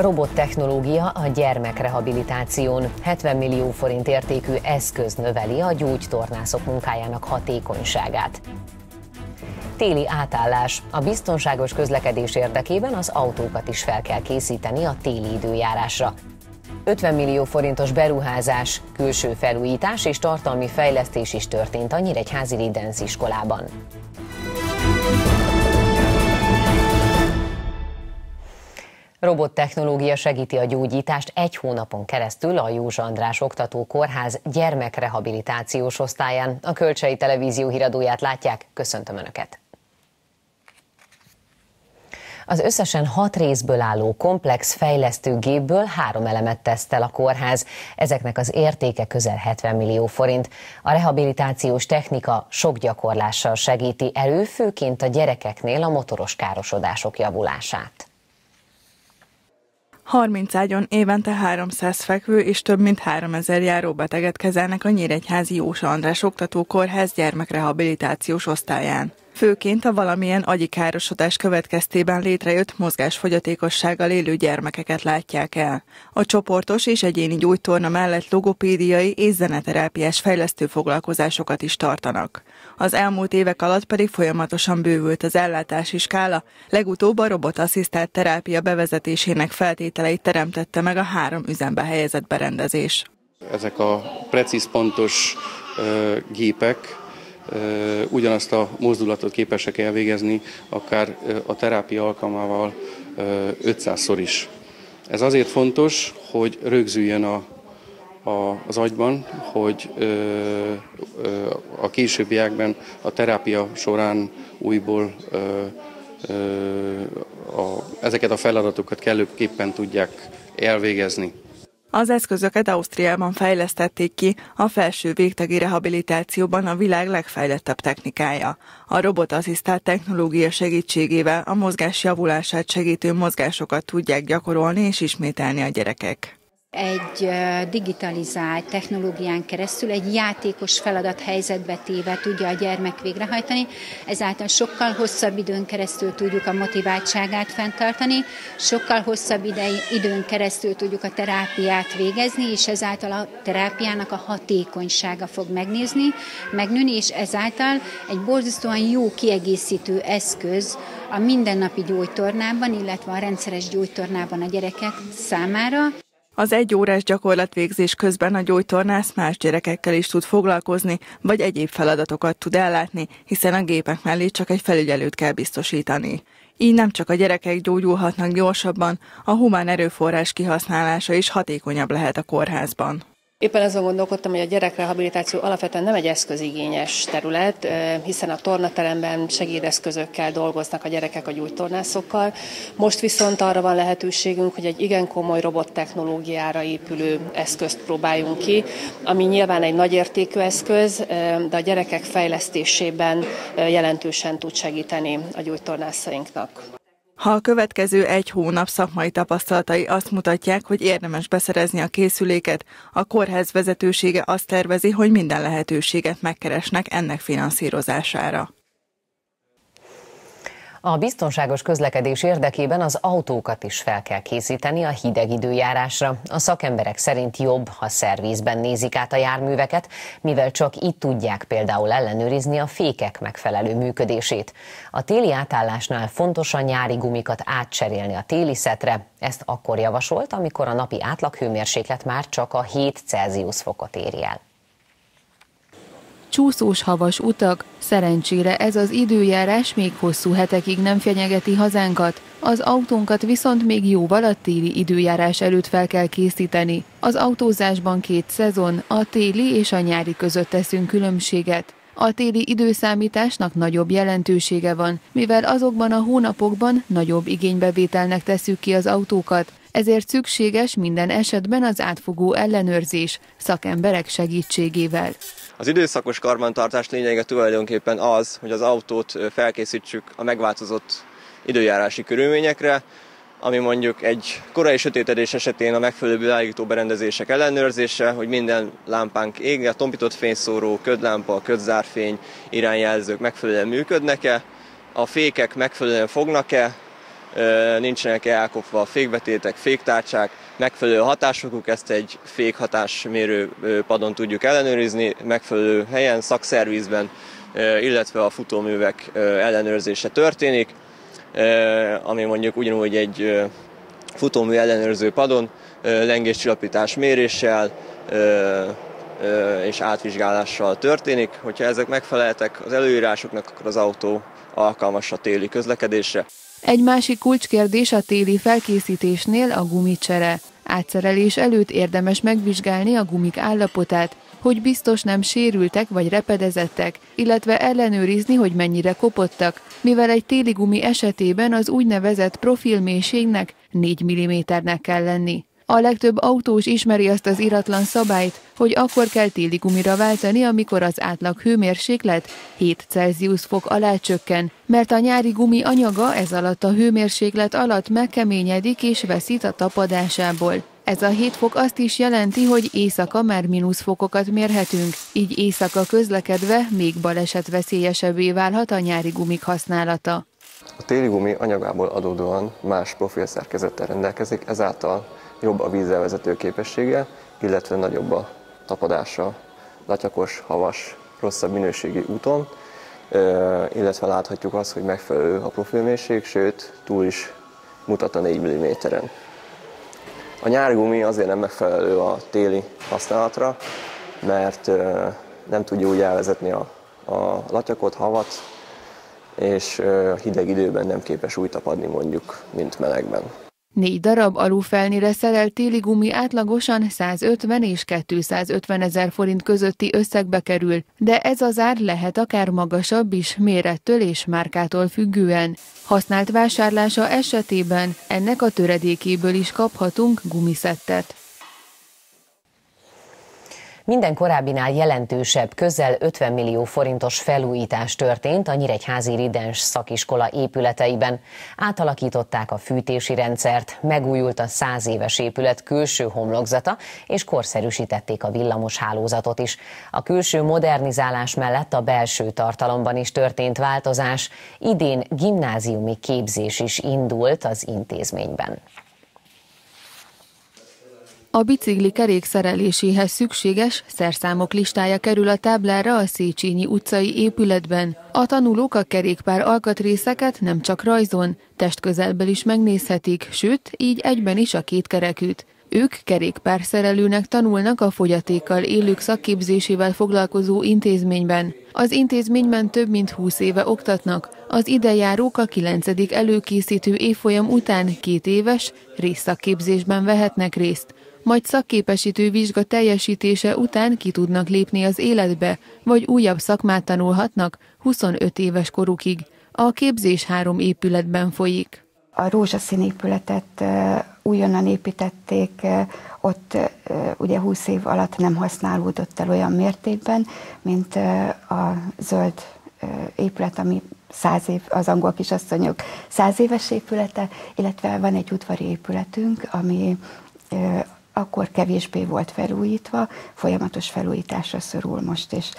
Robottechnológia a gyermekrehabilitáción 70 millió forint értékű eszköz növeli a gyógytornászok munkájának hatékonyságát. Téli átállás. A biztonságos közlekedés érdekében az autókat is fel kell készíteni a téli időjárásra. 50 millió forintos beruházás, külső felújítás és tartalmi fejlesztés is történt a Nyíregyházi Ridenc iskolában. Robottechnológia segíti a gyógyítást egy hónapon keresztül a Józsa András Oktató Kórház gyermekrehabilitációs osztályán. A Kölcsei Televízió híradóját látják. Köszöntöm Önöket! Az összesen hat részből álló komplex fejlesztő gépből három elemet tesztel a kórház. Ezeknek az értéke közel 70 millió forint. A rehabilitációs technika sok gyakorlással segíti elő, főként a gyerekeknél a motoros károsodások javulását. 30 ágyon évente 300 fekvő és több mint 3000 járó beteget kezelnek a Nyíregyházi Jósa András Oktató Kórház gyermekrehabilitációs osztályán főként a valamilyen agyi károsodás következtében létrejött mozgásfogyatékossággal élő gyermekeket látják el. A csoportos és egyéni gyógytorna mellett logopédiai és zeneterápiás fejlesztő foglalkozásokat is tartanak. Az elmúlt évek alatt pedig folyamatosan bővült az ellátási skála, legutóbb a robotasszisztált terápia bevezetésének feltételeit teremtette meg a három üzembe helyezett berendezés. Ezek a precíz pontos gépek ugyanazt a mozdulatot képesek elvégezni, akár a terápia alkalmával 500-szor is. Ez azért fontos, hogy rögzüljön a, a, az agyban, hogy ö, ö, a későbbiekben a terápia során újból ö, ö, a, ezeket a feladatokat kellőképpen tudják elvégezni. Az eszközöket Ausztriában fejlesztették ki, a felső végtagi rehabilitációban a világ legfejlettebb technikája. A robotasszisztált technológia segítségével a mozgás javulását segítő mozgásokat tudják gyakorolni és ismételni a gyerekek egy digitalizált technológián keresztül egy játékos feladat helyzetbe téve tudja a gyermek végrehajtani, ezáltal sokkal hosszabb időn keresztül tudjuk a motiváltságát fenntartani, sokkal hosszabb idei, időn keresztül tudjuk a terápiát végezni, és ezáltal a terápiának a hatékonysága fog megnézni, megnőni, és ezáltal egy borzasztóan jó kiegészítő eszköz a mindennapi gyógytornában, illetve a rendszeres gyógytornában a gyerekek számára. Az egy órás gyakorlatvégzés közben a gyógytornász más gyerekekkel is tud foglalkozni, vagy egyéb feladatokat tud ellátni, hiszen a gépek mellé csak egy felügyelőt kell biztosítani. Így nem csak a gyerekek gyógyulhatnak gyorsabban, a humán erőforrás kihasználása is hatékonyabb lehet a kórházban. Éppen azon gondolkodtam, hogy a gyerekrehabilitáció alapvetően nem egy eszközigényes terület, hiszen a tornateremben segédeszközökkel dolgoznak a gyerekek a gyújtornászokkal. Most viszont arra van lehetőségünk, hogy egy igen komoly robottechnológiára épülő eszközt próbáljunk ki, ami nyilván egy nagy értékű eszköz, de a gyerekek fejlesztésében jelentősen tud segíteni a gyújtornászainknak. Ha a következő egy hónap szakmai tapasztalatai azt mutatják, hogy érdemes beszerezni a készüléket, a kórház vezetősége azt tervezi, hogy minden lehetőséget megkeresnek ennek finanszírozására. A biztonságos közlekedés érdekében az autókat is fel kell készíteni a hideg időjárásra. A szakemberek szerint jobb, ha szervízben nézik át a járműveket, mivel csak itt tudják például ellenőrizni a fékek megfelelő működését. A téli átállásnál fontos a nyári gumikat átcserélni a téli szetre. Ezt akkor javasolt, amikor a napi átlaghőmérséklet már csak a 7 Celsius fokot éri el csúszós havas utak, szerencsére ez az időjárás még hosszú hetekig nem fenyegeti hazánkat, az autónkat viszont még jóval a téli időjárás előtt fel kell készíteni. Az autózásban két szezon, a téli és a nyári között teszünk különbséget. A téli időszámításnak nagyobb jelentősége van, mivel azokban a hónapokban nagyobb igénybevételnek tesszük ki az autókat, ezért szükséges minden esetben az átfogó ellenőrzés szakemberek segítségével. Az időszakos karbantartás lényege tulajdonképpen az, hogy az autót felkészítsük a megváltozott időjárási körülményekre, ami mondjuk egy korai sötétedés esetén a megfelelő világító berendezések ellenőrzése, hogy minden lámpánk ég, a tompított fényszóró, ködlámpa, ködzárfény, irányjelzők megfelelően működnek-e, a fékek megfelelően fognak-e, nincsenek elkopva a fékbetétek, féktárcsák, megfelelő hatásokuk, ezt egy fékhatásmérő padon tudjuk ellenőrizni, megfelelő helyen, szakszervízben, illetve a futóművek ellenőrzése történik, ami mondjuk ugyanúgy egy futómű ellenőrző padon, lengéscsillapítás méréssel és átvizsgálással történik. Hogyha ezek megfeleltek az előírásoknak, akkor az autó alkalmas a téli közlekedésre. Egy másik kulcskérdés a téli felkészítésnél a gumicsere. Átszerelés előtt érdemes megvizsgálni a gumik állapotát, hogy biztos nem sérültek vagy repedezettek, illetve ellenőrizni, hogy mennyire kopottak, mivel egy téli gumi esetében az úgynevezett profilmélységnek 4 mm-nek kell lenni. A legtöbb autós ismeri azt az iratlan szabályt, hogy akkor kell téli gumira váltani, amikor az átlag hőmérséklet 7 Celsius fok alá csökken, mert a nyári gumi anyaga ez alatt a hőmérséklet alatt megkeményedik és veszít a tapadásából. Ez a 7 fok azt is jelenti, hogy éjszaka már mínuszfokokat mérhetünk, így éjszaka közlekedve még baleset veszélyesebbé válhat a nyári gumik használata. A téli gumi anyagából adódóan más profilszerkezettel rendelkezik, ezáltal jobb a vízelvezető képessége, illetve nagyobb a tapadása latyakos, havas, rosszabb minőségi úton, illetve láthatjuk azt, hogy megfelelő a profilmélység, sőt, túl is mutat a 4 mm-en. A nyári gumi azért nem megfelelő a téli használatra, mert nem tudja úgy elvezetni a, a latyakot, havat, és hideg időben nem képes úgy tapadni mondjuk, mint melegben. Négy darab alufelnire szerelt téli gumi átlagosan 150 és 250 ezer forint közötti összegbe kerül, de ez az ár lehet akár magasabb is mérettől és márkától függően. Használt vásárlása esetében ennek a töredékéből is kaphatunk gumiszettet. Minden korábbinál jelentősebb, közel 50 millió forintos felújítás történt a Nyíregyházi Ridens szakiskola épületeiben. Átalakították a fűtési rendszert, megújult a száz éves épület külső homlokzata, és korszerűsítették a villamos hálózatot is. A külső modernizálás mellett a belső tartalomban is történt változás. Idén gimnáziumi képzés is indult az intézményben. A bicikli kerék szereléséhez szükséges szerszámok listája kerül a táblára a Széchenyi utcai épületben. A tanulók a kerékpár alkatrészeket nem csak rajzon, testközelből is megnézhetik, sőt, így egyben is a két kerekűt. Ők kerékpár szerelőnek tanulnak a fogyatékkal élők szakképzésével foglalkozó intézményben. Az intézményben több mint 20 éve oktatnak, az idejárók a 9. előkészítő évfolyam után két éves részszakképzésben vehetnek részt majd szakképesítő vizsga teljesítése után ki tudnak lépni az életbe, vagy újabb szakmát tanulhatnak 25 éves korukig. A képzés három épületben folyik. A rózsaszín épületet újonnan építették, ott ugye 20 év alatt nem használódott el olyan mértékben, mint a zöld épület, ami száz év, az angol kisasszonyok száz éves épülete, illetve van egy udvari épületünk, ami akkor kevésbé volt felújítva, folyamatos felújításra szorul most, és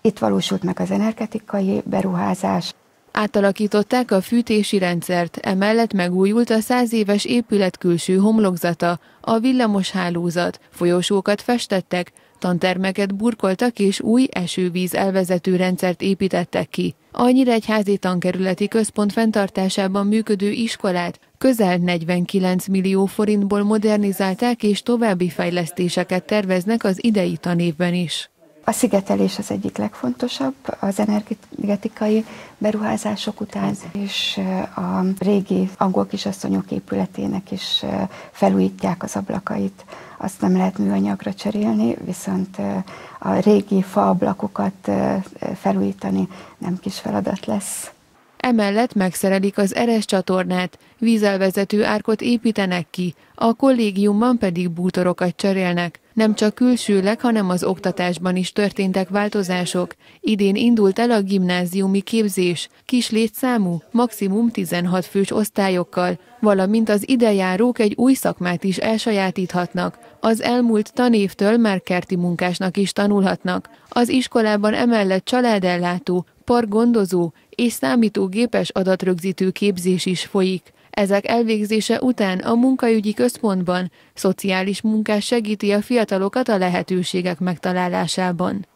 itt valósult meg az energetikai beruházás. Átalakították a fűtési rendszert, emellett megújult a száz éves épület külső homlokzata, a villamos hálózat, folyosókat festettek, tantermeket burkoltak és új esővíz elvezető rendszert építettek ki. A Nyíregyházi Tankerületi Központ fenntartásában működő iskolát közel 49 millió forintból modernizálták és további fejlesztéseket terveznek az idei tanévben is. A szigetelés az egyik legfontosabb az energetikai beruházások után, és a régi angol kisasszonyok épületének is felújítják az ablakait. Azt nem lehet műanyagra cserélni, viszont a régi faablakokat felújítani nem kis feladat lesz. Emellett megszerelik az eres csatornát, vízelvezető árkot építenek ki, a kollégiumban pedig bútorokat cserélnek. Nem csak külsőleg, hanem az oktatásban is történtek változások. Idén indult el a gimnáziumi képzés, kis létszámú, maximum 16 fős osztályokkal, valamint az idejárók egy új szakmát is elsajátíthatnak. Az elmúlt tanévtől már kerti munkásnak is tanulhatnak. Az iskolában emellett családellátó, parkgondozó és számítógépes adatrögzítő képzés is folyik. Ezek elvégzése után a munkaügyi központban szociális munkás segíti a fiatalokat a lehetőségek megtalálásában.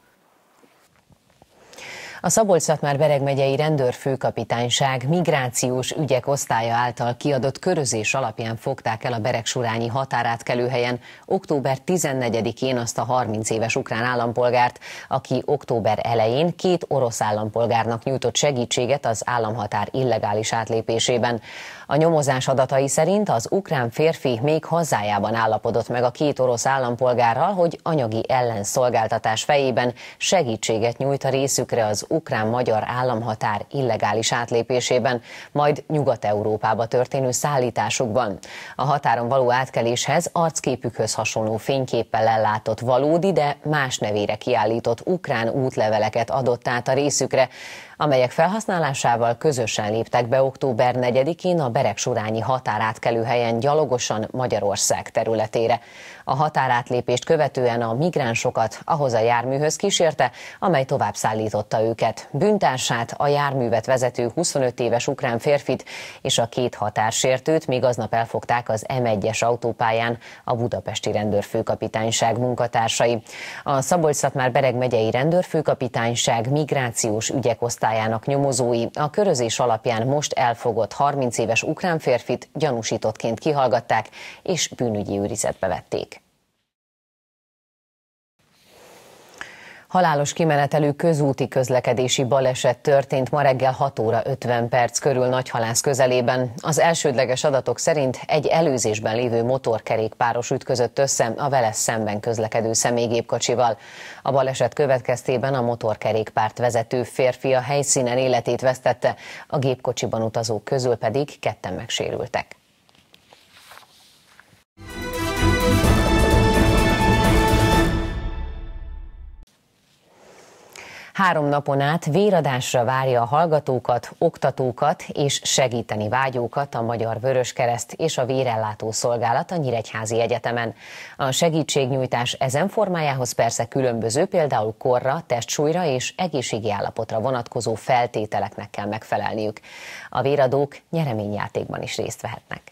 A Szabolcs-Szatmár Bereg megyei rendőrfőkapitányság migrációs ügyek osztálya által kiadott körözés alapján fogták el a Beregsurányi határátkelőhelyen október 14-én azt a 30 éves ukrán állampolgárt, aki október elején két orosz állampolgárnak nyújtott segítséget az államhatár illegális átlépésében. A nyomozás adatai szerint az ukrán férfi még hazájában állapodott meg a két orosz állampolgárral, hogy anyagi ellenszolgáltatás fejében segítséget nyújt a részükre az ukrán-magyar államhatár illegális átlépésében, majd Nyugat-Európába történő szállításukban. A határon való átkeléshez arcképükhöz hasonló fényképpel ellátott valódi, de más nevére kiállított ukrán útleveleket adott át a részükre, amelyek felhasználásával közösen léptek be október 4-én a Beregsurányi határátkelő helyen gyalogosan Magyarország területére. A határátlépést követően a migránsokat ahhoz a járműhöz kísérte, amely tovább szállította őket. Bűntársát, a járművet vezető 25 éves ukrán férfit és a két határsértőt még aznap elfogták az M1-es autópályán a budapesti rendőrfőkapitányság munkatársai. A Szabolcs-Szatmár Bereg megyei rendőrfőkapitányság migrációs ügyek osztályának nyomozói a körözés alapján most elfogott 30 éves ukrán férfit gyanúsítottként kihallgatták és bűnügyi őrizetbe vették. Halálos kimenetelű közúti közlekedési baleset történt ma reggel 6 óra 50 perc körül Nagyhalász közelében. Az elsődleges adatok szerint egy előzésben lévő motorkerékpáros ütközött össze a vele szemben közlekedő személygépkocsival. A baleset következtében a motorkerékpárt vezető férfi a helyszínen életét vesztette, a gépkocsiban utazók közül pedig ketten megsérültek. Három napon át véradásra várja a hallgatókat, oktatókat és segíteni vágyókat a Magyar Vöröskereszt és a Vérellátó Szolgálat a Nyíregyházi Egyetemen. A segítségnyújtás ezen formájához persze különböző, például korra, testsúlyra és egészségi állapotra vonatkozó feltételeknek kell megfelelniük. A véradók nyereményjátékban is részt vehetnek.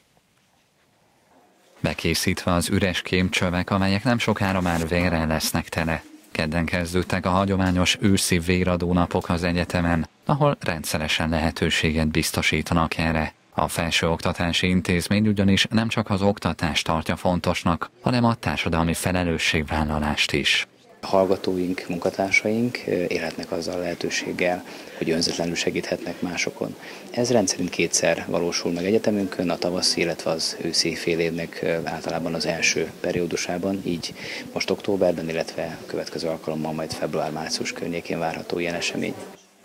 Bekészítve az üres kémcsövek, amelyek nem sokára már vérrel lesznek tele. Kedden kezdődtek a hagyományos őszi véradó napok az egyetemen, ahol rendszeresen lehetőséget biztosítanak erre. A felsőoktatási intézmény ugyanis nem csak az oktatást tartja fontosnak, hanem a társadalmi felelősségvállalást is hallgatóink, munkatársaink élhetnek azzal a lehetőséggel, hogy önzetlenül segíthetnek másokon. Ez rendszerint kétszer valósul meg egyetemünkön, a tavaszi, illetve az őszi fél évnek általában az első periódusában, így most októberben, illetve a következő alkalommal majd február-március környékén várható ilyen esemény.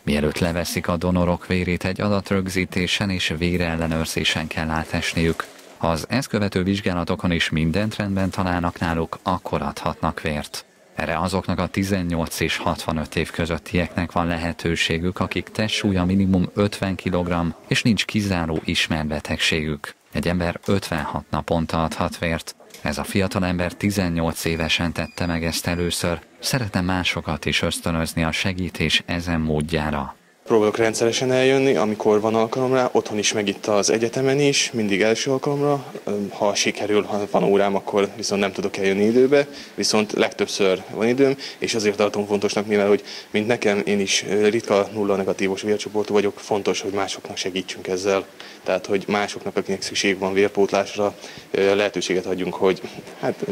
Mielőtt leveszik a donorok vérét, egy adatrögzítésen és vérellenőrzésen kell átesniük. Ha az ezt követő vizsgálatokon is mindent rendben találnak náluk, akkor adhatnak vért. Erre azoknak a 18 és 65 év közöttieknek van lehetőségük, akik testsúlya minimum 50 kg, és nincs kizáró ismert betegségük. Egy ember 56 naponta adhat vért. Ez a fiatal ember 18 évesen tette meg ezt először. Szeretne másokat is ösztönözni a segítés ezen módjára. Próbálok rendszeresen eljönni, amikor van alkalom rá, otthon is, meg itt az egyetemen is, mindig első alkalomra. Ha sikerül, ha van órám, akkor viszont nem tudok eljönni időbe, viszont legtöbbször van időm, és azért tartom fontosnak, mivel hogy mint nekem, én is ritka nulla negatívos vércsoportú vagyok, fontos, hogy másoknak segítsünk ezzel. Tehát, hogy másoknak, akinek szükség van vérpótlásra, lehetőséget adjunk, hogy hát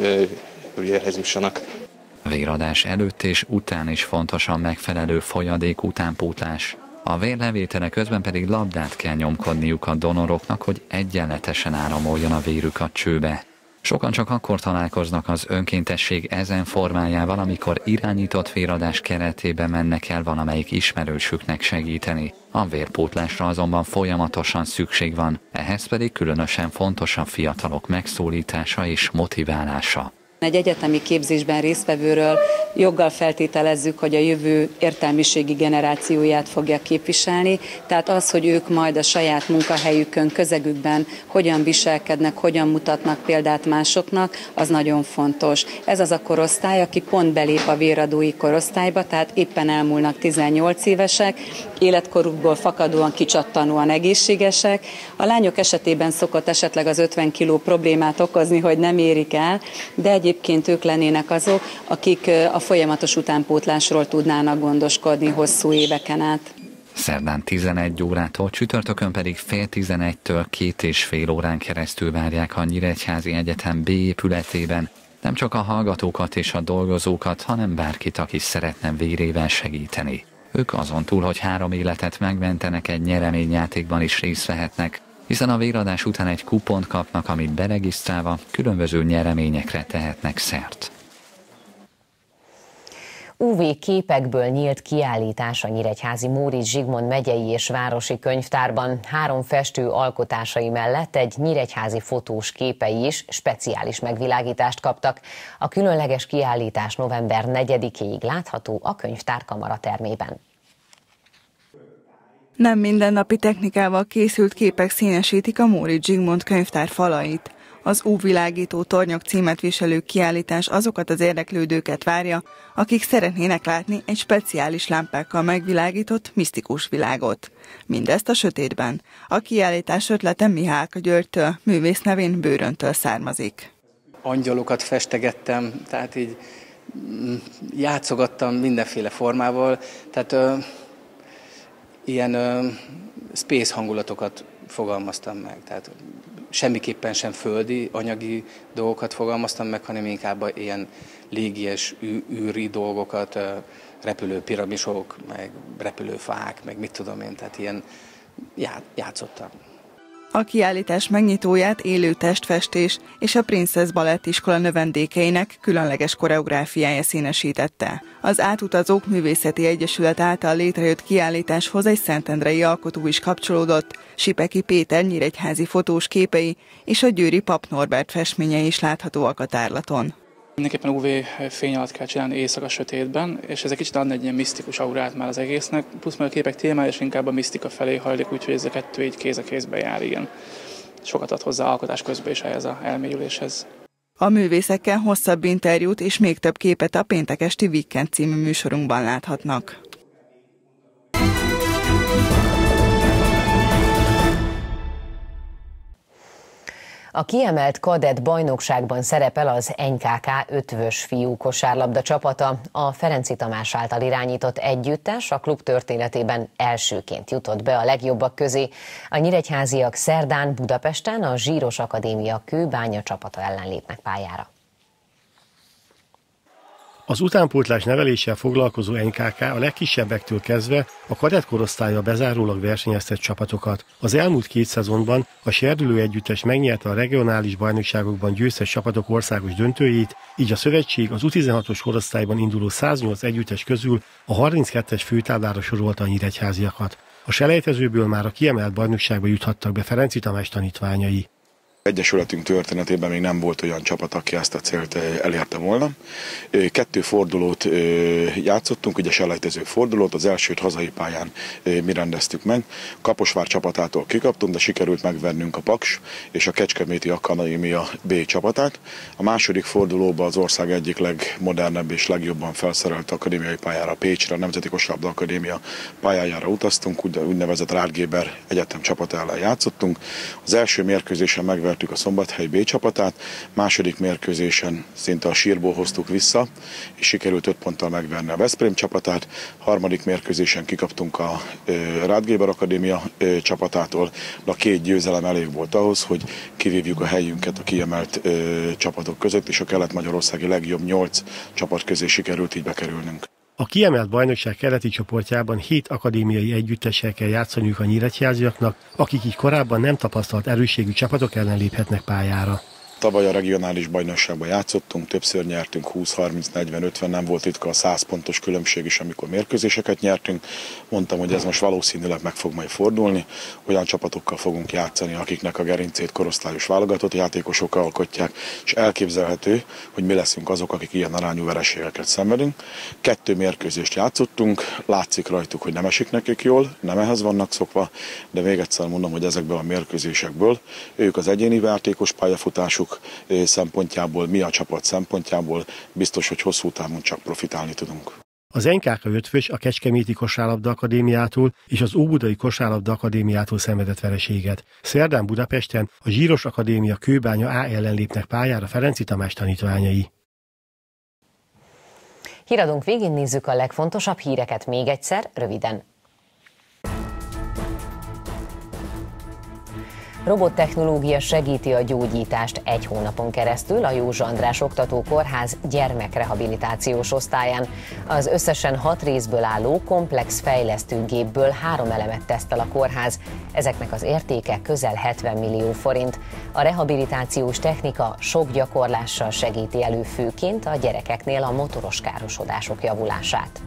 vérhez jussanak. Véradás előtt és után is fontos a megfelelő folyadék utánpótlás. A vérlevétele közben pedig labdát kell nyomkodniuk a donoroknak, hogy egyenletesen áramoljon a vérük a csőbe. Sokan csak akkor találkoznak az önkéntesség ezen formájával, amikor irányított véradás keretében mennek el valamelyik ismerősüknek segíteni. A vérpótlásra azonban folyamatosan szükség van, ehhez pedig különösen fontos a fiatalok megszólítása és motiválása. Egy egyetemi képzésben résztvevőről joggal feltételezzük, hogy a jövő értelmiségi generációját fogja képviselni, tehát az, hogy ők majd a saját munkahelyükön, közegükben hogyan viselkednek, hogyan mutatnak példát másoknak, az nagyon fontos. Ez az a korosztály, aki pont belép a véradói korosztályba, tehát éppen elmúlnak 18 évesek, életkorukból fakadóan kicsattanóan egészségesek. A lányok esetében szokott esetleg az 50 kiló problémát okozni, hogy nem érik el, de egyébként ők lennének azok, akik a folyamatos utánpótlásról tudnának gondoskodni hosszú éveken át. Szerdán 11 órától, csütörtökön pedig fél 11-től két és fél órán keresztül várják a Nyíregyházi Egyetem B épületében nem csak a hallgatókat és a dolgozókat, hanem bárkit, aki szeretne vérével segíteni. Ők azon túl, hogy három életet megmentenek, egy nyereményjátékban is részt vehetnek, hiszen a véradás után egy kupont kapnak, amit beregisztrálva különböző nyereményekre tehetnek szert. UV képekből nyílt kiállítás a Nyíregyházi Móricz Zsigmond megyei és városi könyvtárban. Három festő alkotásai mellett egy nyíregyházi fotós képei is speciális megvilágítást kaptak. A különleges kiállítás november 4-ig látható a könyvtár kamaratermében. Nem mindennapi technikával készült képek színesítik a Móricz Zsigmond könyvtár falait. Az Úvilágító Tornyok címet viselő kiállítás azokat az érdeklődőket várja, akik szeretnének látni egy speciális lámpákkal megvilágított misztikus világot. Mindezt a sötétben. A kiállítás ötlete Mihálka Györgytől, művész nevén Bőröntől származik. Angyalokat festegettem, tehát így mm, játszogattam mindenféle formával, tehát ilyen ö, space hangulatokat fogalmaztam meg. Tehát semmiképpen sem földi, anyagi dolgokat fogalmaztam meg, hanem inkább ilyen légies, űri dolgokat, repülő piramisok, meg repülő fák, meg mit tudom én, tehát ilyen játszottam. A kiállítás megnyitóját élő testfestés és a Princess Balett iskola növendékeinek különleges koreográfiája színesítette. Az Átutazók Művészeti Egyesület által létrejött kiállításhoz egy szentendrei alkotó is kapcsolódott, Sipeki Péter nyíregyházi fotós képei és a győri Pap Norbert festményei is láthatóak a tárlaton. Mindenképpen UV fény alatt kell csinálni éjszaka sötétben, és ez egy kicsit adna egy ilyen misztikus aurát már az egésznek, plusz már a képek témája és inkább a misztika felé hajlik, úgyhogy ez a kettő így kéz a kézbe jár, igen. Sokat ad hozzá alkotás közben is ehhez a elmélyüléshez. A művészekkel hosszabb interjút és még több képet a péntek esti Weekend című műsorunkban láthatnak. A kiemelt kadett bajnokságban szerepel az NKK ötvös fiú kosárlabda csapata. A Ferenci Tamás által irányított együttes a klub történetében elsőként jutott be a legjobbak közé. A nyíregyháziak szerdán Budapesten a Zsíros Akadémia kőbánya csapata ellen lépnek pályára. Az utánpótlás neveléssel foglalkozó NKK a legkisebbektől kezdve a kadett korosztálya bezárólag versenyeztett csapatokat. Az elmúlt két szezonban a serdülő együttes megnyerte a regionális bajnokságokban győztes csapatok országos döntőjét, így a szövetség az U16-os korosztályban induló 108 együttes közül a 32-es főtáblára sorolta a nyíregyháziakat. A selejtezőből már a kiemelt bajnokságba juthattak be Ferenci Tamás tanítványai. Egyesületünk történetében még nem volt olyan csapat, aki ezt a célt elérte volna. Kettő fordulót játszottunk, ugye selejtező fordulót, az elsőt hazai pályán mi rendeztük meg. Kaposvár csapatától kikaptunk, de sikerült megvennünk a Paks és a Kecskeméti Akadémia B csapatát. A második fordulóban az ország egyik legmodernebb és legjobban felszerelt akadémiai pályára, Pécsre, a Nemzeti Kosárlabda Akadémia pályájára utaztunk, úgynevezett Rádgéber Egyetem csapat ellen játszottunk. Az első mérkőzésen megvertünk vertük a Szombathely B csapatát, második mérkőzésen szinte a sírból hoztuk vissza, és sikerült öt ponttal megverni a Veszprém csapatát, harmadik mérkőzésen kikaptunk a Rádgéber Akadémia csapatától, de a két győzelem elég volt ahhoz, hogy kivívjuk a helyünket a kiemelt csapatok között, és a kelet-magyarországi legjobb nyolc csapat közé sikerült így bekerülnünk. A kiemelt bajnokság keleti csoportjában hét akadémiai együttessel kell játszaniuk a nyíregyháziaknak, akik így korábban nem tapasztalt erősségű csapatok ellen léphetnek pályára. Tavaly a regionális bajnokságban játszottunk, többször nyertünk, 20-30-40-50, nem volt ritka a 100 pontos különbség is, amikor mérkőzéseket nyertünk. Mondtam, hogy ez most valószínűleg meg fog majd fordulni. Olyan csapatokkal fogunk játszani, akiknek a gerincét korosztályos válogatott játékosok alkotják, és elképzelhető, hogy mi leszünk azok, akik ilyen arányú vereségeket szenvedünk. Kettő mérkőzést játszottunk, látszik rajtuk, hogy nem esik nekik jól, nem ehhez vannak szokva, de még egyszer mondom, hogy ezekből a mérkőzésekből ők az egyéni játékos pályafutásuk szempontjából, mi a csapat szempontjából biztos, hogy hosszú távon csak profitálni tudunk. Az NKK ötvös a Kecskeméti Kosárlabda Akadémiától és az Óbudai Kosárlabda Akadémiától szenvedett vereséget. Szerdán Budapesten a Zsíros Akadémia kőbánya A ellen lépnek pályára Ferenci Tamás tanítványai. Híradunk végén nézzük a legfontosabb híreket még egyszer, röviden. Robottechnológia segíti a gyógyítást egy hónapon keresztül a Józsa András Oktató Kórház gyermekrehabilitációs osztályán. Az összesen hat részből álló komplex fejlesztőgépből három elemet tesztel a kórház. Ezeknek az értéke közel 70 millió forint. A rehabilitációs technika sok gyakorlással segíti elő főként a gyerekeknél a motoros károsodások javulását.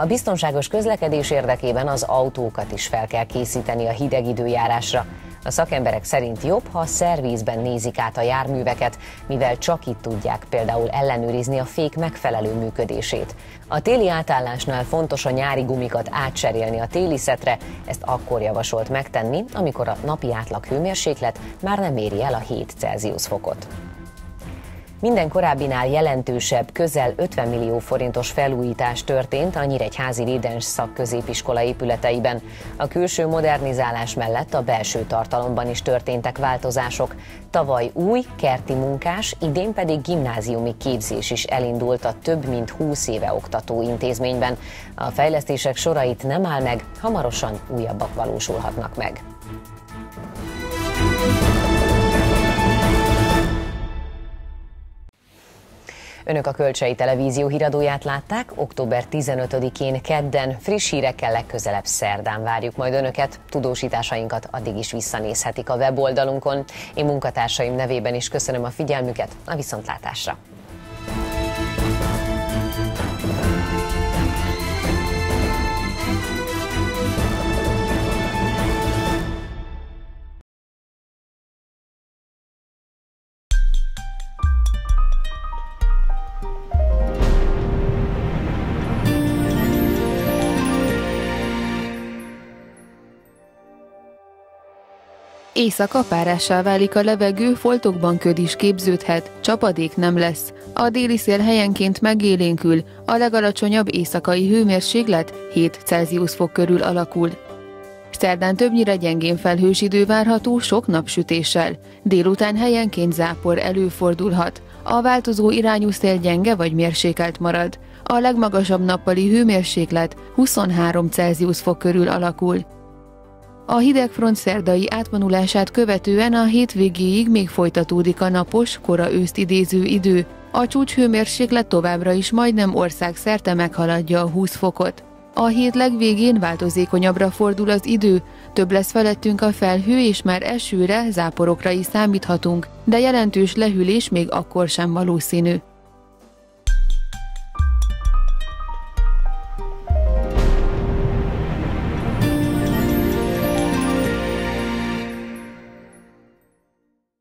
A biztonságos közlekedés érdekében az autókat is fel kell készíteni a hideg időjárásra. A szakemberek szerint jobb, ha szervízben nézik át a járműveket, mivel csak itt tudják például ellenőrizni a fék megfelelő működését. A téli átállásnál fontos a nyári gumikat átcserélni a téli szetre, ezt akkor javasolt megtenni, amikor a napi átlag hőmérséklet már nem éri el a 7 Celsius fokot. Minden korábbinál jelentősebb, közel 50 millió forintos felújítás történt a Nyíregyházi Rédens szakközépiskola épületeiben. A külső modernizálás mellett a belső tartalomban is történtek változások. Tavaly új, kerti munkás, idén pedig gimnáziumi képzés is elindult a több mint 20 éve oktató intézményben. A fejlesztések sorait nem áll meg, hamarosan újabbak valósulhatnak meg. Önök a Kölcsei Televízió híradóját látták, október 15-én kedden friss hírekkel legközelebb szerdán várjuk majd Önöket. Tudósításainkat addig is visszanézhetik a weboldalunkon. Én munkatársaim nevében is köszönöm a figyelmüket, a viszontlátásra! Éjszaka párássá válik a levegő, foltokban köd is képződhet, csapadék nem lesz. A déli szél helyenként megélénkül, a legalacsonyabb éjszakai hőmérséklet 7 Celsius fok körül alakul. Szerdán többnyire gyengén felhős idő várható sok napsütéssel. Délután helyenként zápor előfordulhat. A változó irányú szél gyenge vagy mérsékelt marad. A legmagasabb nappali hőmérséklet 23 Celsius fok körül alakul. A hidegfront szerdai átvonulását követően a hétvégéig még folytatódik a napos, kora őszt idéző idő. A csúcshőmérséklet továbbra is majdnem országszerte meghaladja a 20 fokot. A hét legvégén változékonyabbra fordul az idő, több lesz felettünk a felhő, és már esőre, záporokra is számíthatunk, de jelentős lehűlés még akkor sem valószínű.